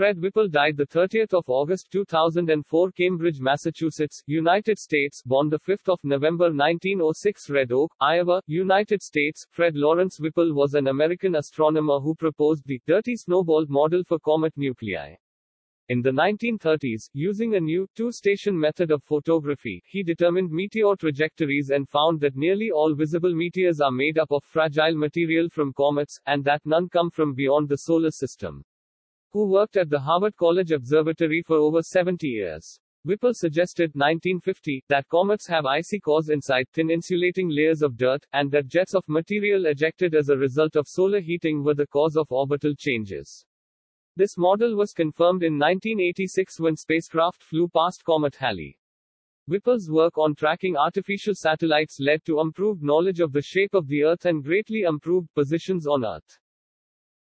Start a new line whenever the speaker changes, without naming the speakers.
Fred Whipple died 30 August 2004 Cambridge, Massachusetts, United States born 5 November 1906 Red Oak, Iowa, United States Fred Lawrence Whipple was an American astronomer who proposed the dirty snowball model for comet nuclei. In the 1930s, using a new, two-station method of photography, he determined meteor trajectories and found that nearly all visible meteors are made up of fragile material from comets, and that none come from beyond the solar system who worked at the Harvard College Observatory for over 70 years. Whipple suggested 1950 that comets have icy cores inside thin insulating layers of dirt, and that jets of material ejected as a result of solar heating were the cause of orbital changes. This model was confirmed in 1986 when spacecraft flew past Comet Halley. Whipple's work on tracking artificial satellites led to improved knowledge of the shape of the Earth and greatly improved positions on Earth.